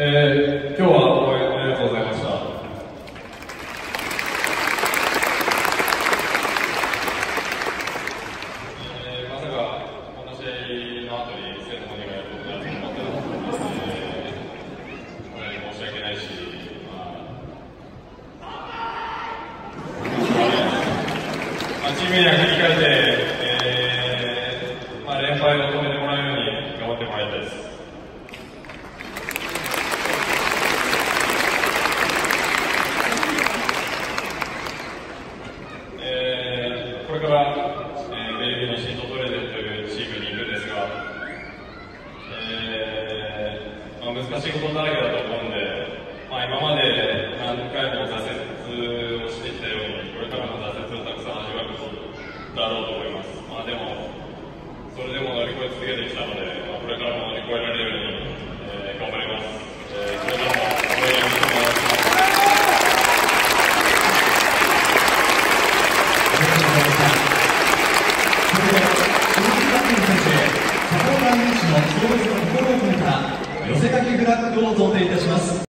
えー、今日は応援ありがとうございました。えーまさかこんな試合の後に生徒本人がやることだと思ってなかったので、えー、親に申し訳ないし、まあ、チームには切り替えて、えーまあ、連敗を止めてもらうように頑張ってもらいたいです。えーここれから、えーベルギーのシートトレーゼンというチームに行くんですが、えーまあ、難しいことだらけだと思うんで、まあ、今まで何回も挫折をしてきたように、これからも挫折をたくさん味わうことだろうと思います。まあ、でも、それでも乗り越え続けてきたので、まあ、これからも乗り越えられるように、えー頑張ります。えーこれからも応援よろしくお願いします。それでは、鈴木学院選手、サポーター選手のそれぞれの心を込めた寄せ書きフラッグを贈呈いたします。